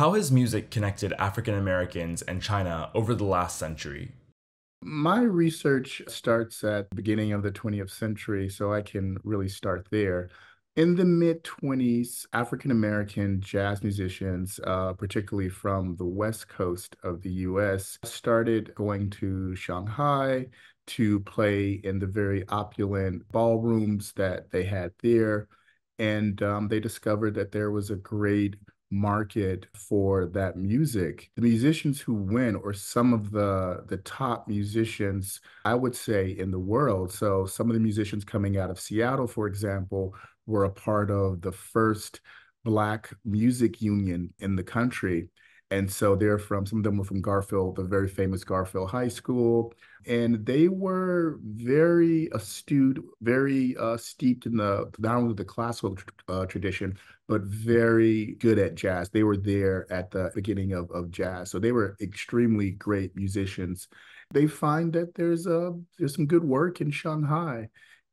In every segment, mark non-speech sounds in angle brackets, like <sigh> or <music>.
How has music connected African Americans and China over the last century? My research starts at the beginning of the 20th century, so I can really start there. In the mid 20s, African American jazz musicians, uh, particularly from the West Coast of the US, started going to Shanghai to play in the very opulent ballrooms that they had there. And um, they discovered that there was a great market for that music. The musicians who win or some of the the top musicians, I would say in the world. So some of the musicians coming out of Seattle, for example, were a part of the first Black music union in the country. And so they're from, some of them were from Garfield, the very famous Garfield High School. And they were very astute, very uh, steeped in the, not only the classical uh, tradition, but very good at jazz. They were there at the beginning of, of jazz. So they were extremely great musicians. They find that there's a, there's some good work in Shanghai.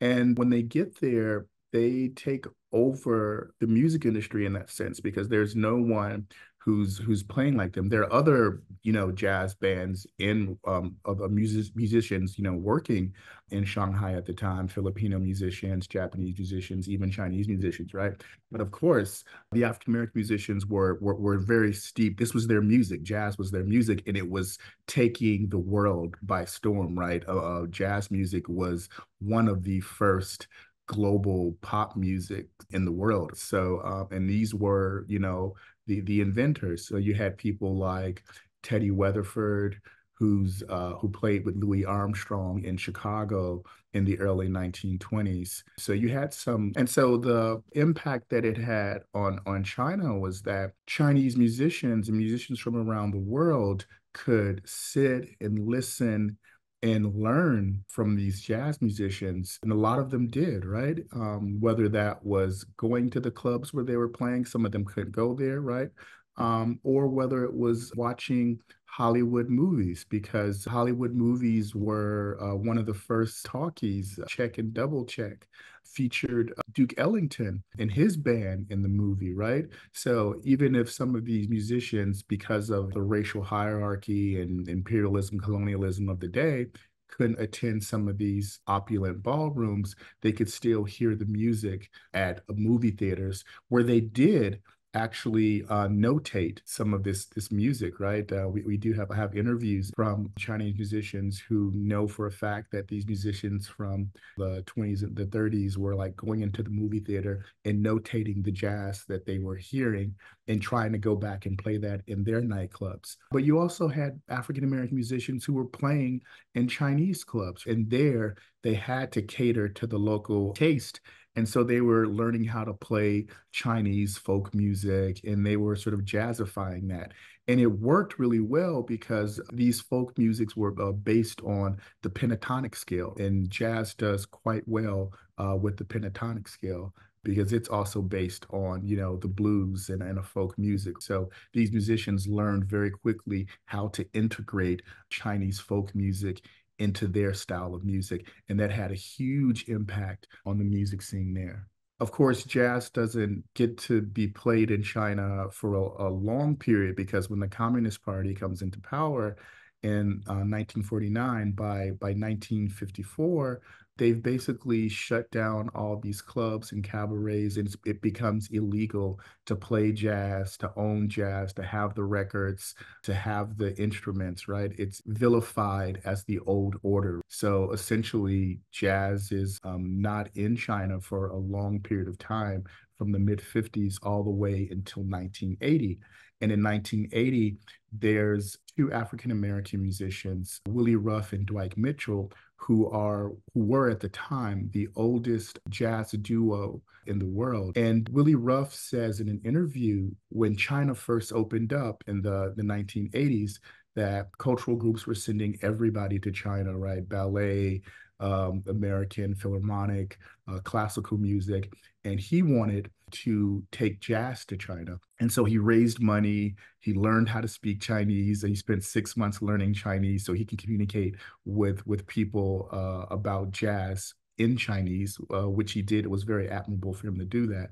And when they get there, they take over the music industry in that sense because there's no one who's who's playing like them. There are other you know jazz bands in um, of, music, musicians you know working in Shanghai at the time. Filipino musicians, Japanese musicians, even Chinese musicians, right? But of course, the African American musicians were, were were very steep. This was their music. Jazz was their music, and it was taking the world by storm. Right? Uh, uh, jazz music was one of the first global pop music in the world. So, um, and these were, you know, the the inventors. So you had people like Teddy Weatherford, who's uh, who played with Louis Armstrong in Chicago in the early 1920s. So you had some, and so the impact that it had on on China was that Chinese musicians and musicians from around the world could sit and listen and learn from these jazz musicians. And a lot of them did, right? Um, whether that was going to the clubs where they were playing, some of them couldn't go there, right? Um, or whether it was watching Hollywood movies, because Hollywood movies were uh, one of the first talkies, check and double check, featured uh, Duke Ellington and his band in the movie, right? So even if some of these musicians, because of the racial hierarchy and imperialism, colonialism of the day, couldn't attend some of these opulent ballrooms, they could still hear the music at movie theaters where they did actually uh, notate some of this this music, right? Uh, we, we do have have interviews from Chinese musicians who know for a fact that these musicians from the 20s and the 30s were like going into the movie theater and notating the jazz that they were hearing and trying to go back and play that in their nightclubs. But you also had African American musicians who were playing in Chinese clubs, and there they had to cater to the local taste and so they were learning how to play Chinese folk music and they were sort of jazzifying that. And it worked really well because these folk musics were uh, based on the pentatonic scale. And jazz does quite well uh, with the pentatonic scale because it's also based on you know the blues and, and a folk music so these musicians learned very quickly how to integrate chinese folk music into their style of music. And that had a huge impact on the music scene there. Of course, jazz doesn't get to be played in China for a, a long period because when the Communist Party comes into power in uh, 1949, by, by 1954, they've basically shut down all these clubs and cabarets and it becomes illegal to play jazz to own jazz to have the records to have the instruments right? It's vilified as the old order. So essentially jazz is um, not in china for a long period of time from the mid 50s all the way until 1980 and in 1980 there's two African American musicians, Willie Ruff and Dwike Mitchell, who are who were at the time the oldest jazz duo in the world. And Willie Ruff says in an interview when China first opened up in the, the 1980s that cultural groups were sending everybody to China, right? Ballet, um, American Philharmonic, uh, classical music, and he wanted to take jazz to China. And so he raised money, he learned how to speak Chinese, and he spent six months learning Chinese so he can communicate with, with people uh, about jazz in Chinese, uh, which he did. It was very admirable for him to do that.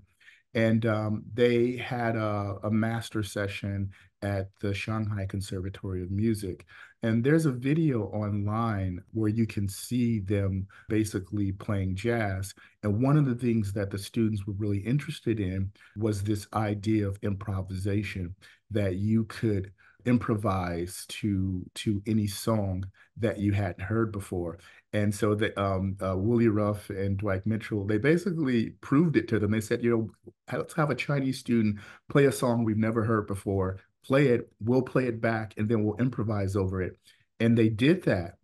And um, they had a, a master session at the Shanghai Conservatory of Music. And there's a video online where you can see them basically playing jazz. And one of the things that the students were really interested in was this idea of improvisation that you could improvise to to any song that you hadn't heard before. And so the um, uh, Willie Ruff and Dwike Mitchell, they basically proved it to them. They said, you know, let's have a Chinese student play a song we've never heard before, play it, we'll play it back, and then we'll improvise over it. And they did that.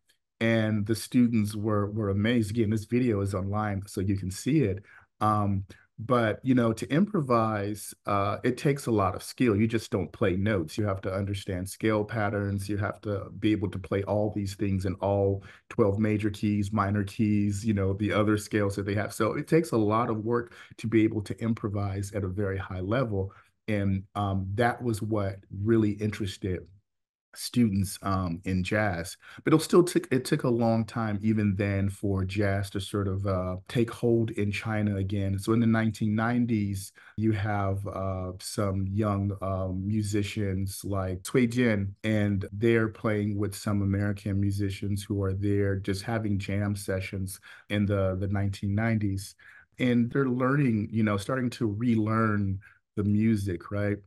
And the students were were amazed. Again, this video is online, so you can see it. Um, but you know to improvise uh, it takes a lot of skill you just don't play notes you have to understand scale patterns you have to be able to play all these things in all 12 major keys minor keys you know the other scales that they have so it takes a lot of work to be able to improvise at a very high level and um, that was what really interested students um, in jazz, but it still took it took a long time even then for jazz to sort of uh, take hold in China again. So in the 1990s, you have uh, some young um, musicians like Cui Jian, and they're playing with some American musicians who are there just having jam sessions in the the 1990s, and they're learning, you know, starting to relearn the music, right?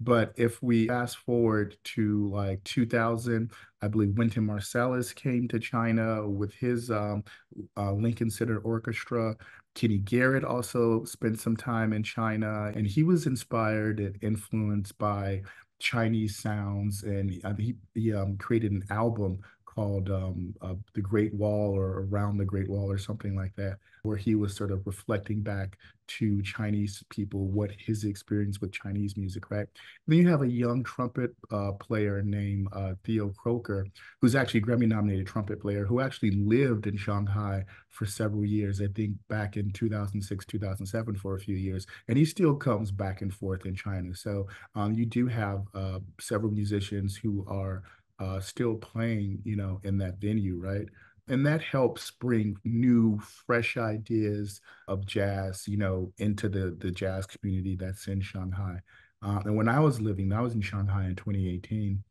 But if we fast forward to like 2000, I believe Wynton Marsalis came to China with his um, uh, Lincoln Center Orchestra. Kenny Garrett also spent some time in China, and he was inspired and influenced by Chinese sounds, and uh, he, he um, created an album called um, uh, The Great Wall or Around the Great Wall or something like that, where he was sort of reflecting back to Chinese people what his experience with Chinese music, right? then you have a young trumpet uh, player named uh, Theo Croker, who's actually a Grammy nominated trumpet player who actually lived in Shanghai for several years, I think back in 2006, 2007 for a few years. And he still comes back and forth in China. So um, you do have uh, several musicians who are uh, still playing, you know, in that venue, right? And that helps bring new, fresh ideas of jazz, you know, into the the jazz community that's in Shanghai. Uh, and when I was living, I was in Shanghai in 2018.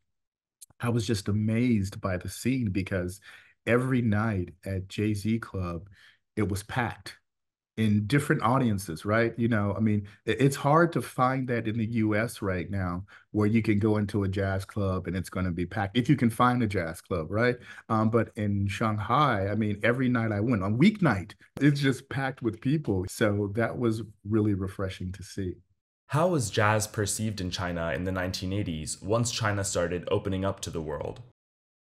I was just amazed by the scene because every night at JZ Club, it was packed in different audiences, right? You know, I mean, it's hard to find that in the US right now where you can go into a jazz club and it's going to be packed if you can find a jazz club, right? Um, but in Shanghai, I mean, every night I went on weeknight, it's just packed with people. So that was really refreshing to see. How was jazz perceived in China in the 1980s once China started opening up to the world?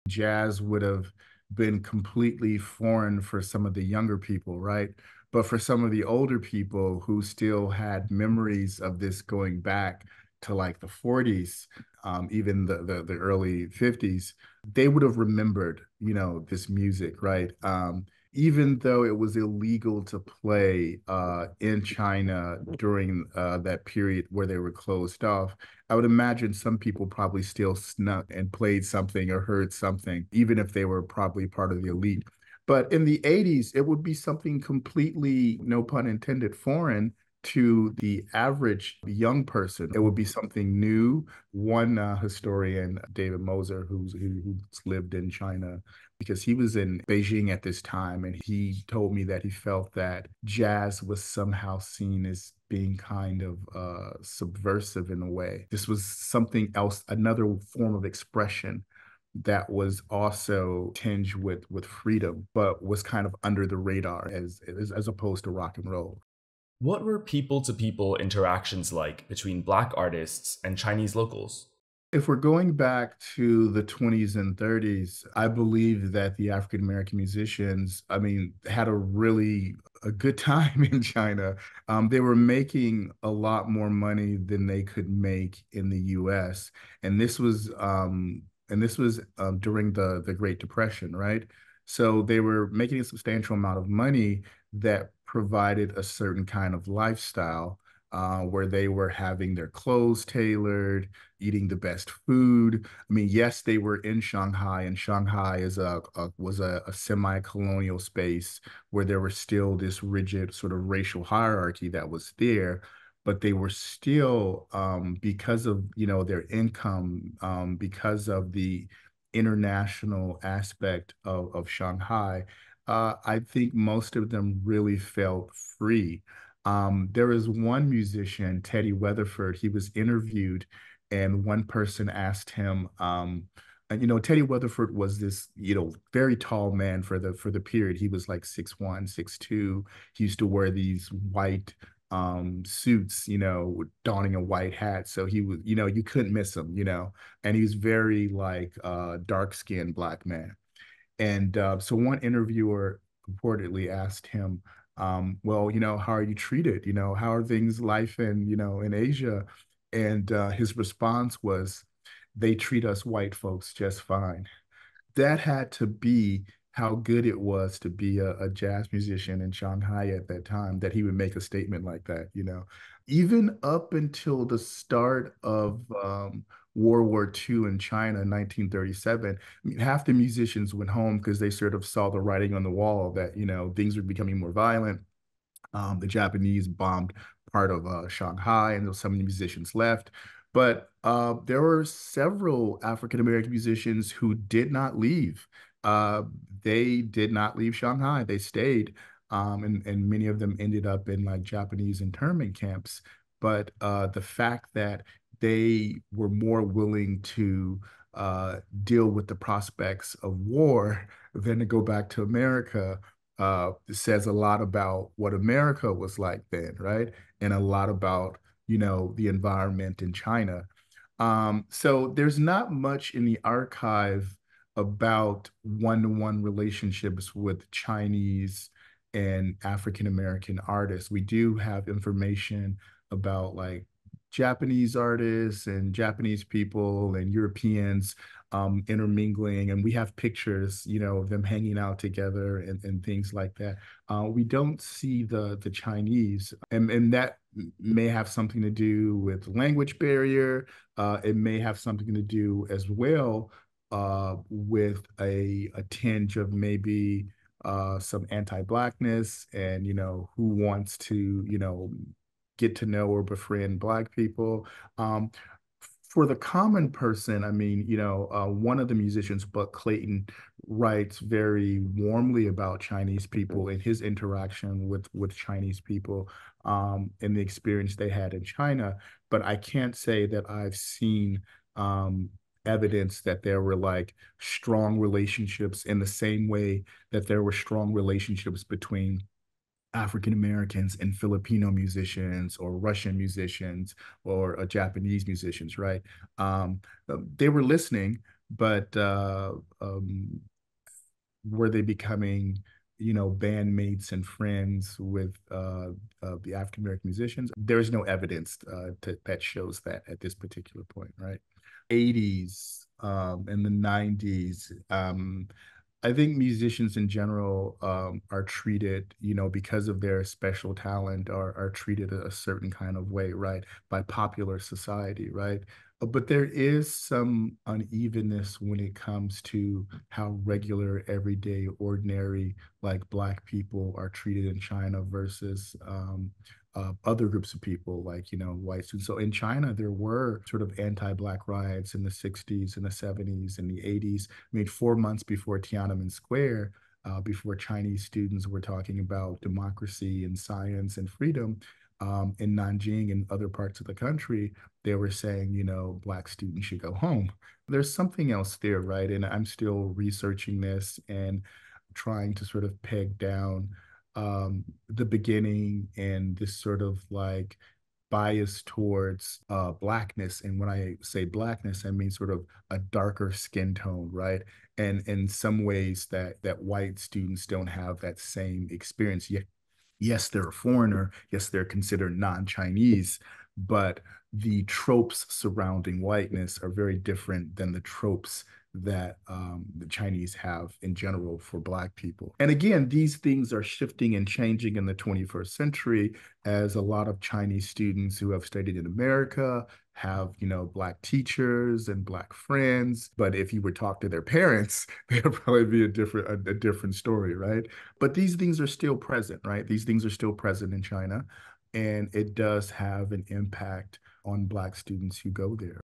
Jazz would have been completely foreign for some of the younger people, right? But for some of the older people who still had memories of this going back to like the 40s, um, even the, the, the early 50s, they would have remembered, you know, this music, right? Um, even though it was illegal to play uh, in China during uh, that period where they were closed off, I would imagine some people probably still snuck and played something or heard something, even if they were probably part of the elite. But in the 80s, it would be something completely, no pun intended, foreign to the average young person. It would be something new. One uh, historian, David Moser, who's, who's lived in China, because he was in Beijing at this time, and he told me that he felt that jazz was somehow seen as being kind of uh, subversive in a way. This was something else, another form of expression that was also tinged with with freedom, but was kind of under the radar as as, as opposed to rock and roll. What were people to people interactions like between Black artists and Chinese locals? If we're going back to the 20s and 30s, I believe that the African American musicians, I mean, had a really a good <laughs> time in China. Um, they were making a lot more money than they could make in the U.S., and this was um, and this was um, during the the Great Depression, right? So they were making a substantial amount of money that provided a certain kind of lifestyle uh, where they were having their clothes tailored, eating the best food. I mean, yes, they were in Shanghai, and Shanghai is a, a was a, a semi-colonial space where there was still this rigid sort of racial hierarchy that was there. But they were still um, because of you know their income, um, because of the international aspect of, of Shanghai. Uh, I think most of them really felt free. Um, there is one musician, Teddy Weatherford. He was interviewed, and one person asked him. Um, and you know Teddy Weatherford was this you know very tall man for the for the period. He was like six one, six two. He used to wear these white um, suits, you know, donning a white hat. So he was, you know, you couldn't miss him, you know, and he was very like uh, dark skinned black man. And uh, so one interviewer reportedly asked him, um, well, you know, how are you treated? You know, how are things life in, you know, in Asia? And uh, his response was, they treat us white folks just fine. That had to be how good it was to be a, a, jazz musician in Shanghai at that time that he would make a statement like that, you know. Even up until the start of um, World War II in China in 1937, I mean, half the musicians went home because they sort of saw the writing on the wall that, you know, things were becoming more violent. Um, the Japanese bombed part of uh, Shanghai, and some of the musicians left. But uh, there were several African American musicians who did not leave. Uh, they did not leave Shanghai. They stayed, um, and and many of them ended up in like Japanese internment camps. But uh, the fact that they were more willing to uh, deal with the prospects of war than to go back to America uh, says a lot about what America was like then, right? And a lot about you know, the environment in China. Um, so there's not much in the archive about one-to-one relationships with Chinese and African American artists. We do have information about like Japanese artists and Japanese people and Europeans um, intermingling, and we have pictures, you know, of them hanging out together and, and things like that. Uh, we don't see the the Chinese, and and that may have something to do with language barrier. Uh, it may have something to do as well uh, with a a tinge of maybe uh, some anti-blackness, and you know, who wants to, you know, get to know or befriend black people. Um, for the common person, I mean, you know, uh, one of the musicians, Buck Clayton, writes very warmly about Chinese people and his interaction with with Chinese people um, and the experience they had in China. But I can't say that I've seen um, evidence that there were like strong relationships in the same way that there were strong relationships between African Americans and Filipino musicians or Russian musicians or uh, Japanese musicians, right? Um, uh, they were listening, but uh, um, were they becoming, you know, bandmates and friends with uh, the African American musicians? There is no evidence uh, to, that shows that at this particular point, right? 80s um, and the 90s. Um, I think musicians in general um, are treated, you know, because of their special talent, are are treated a certain kind of way, right, by popular society, right. Uh, but there is some unevenness when it comes to how regular, everyday, ordinary, like Black people are treated in China versus um, uh, other groups of people, like, you know, white students. So in China, there were sort of anti-Black riots in the 60s and the 70s and the 80s. I mean, four months before Tiananmen Square, uh, before Chinese students were talking about democracy and science and freedom, um, in Nanjing and other parts of the country, they were saying, you know, Black students should go home. There's something else there, right? And I'm still researching this and trying to sort of peg down um, the beginning and this sort of like bias towards uh, blackness. And when I say blackness, I mean sort of a darker skin tone, right? And in some ways that that white students don't have that same experience. Yet, yes, they're a foreigner. Yes, they're considered non-Chinese, but the tropes surrounding whiteness are very different than the tropes that um, the Chinese have in general for Black people. And again, these things are shifting and changing in the 21st century as a lot of Chinese students who have studied in America have, you know, Black teachers and Black friends. But if you would talk to their parents, <laughs> there'd probably be a different, a, a different story, right? But these things are still present, right? These things are still present in China. and it does have an impact on Black students who go there.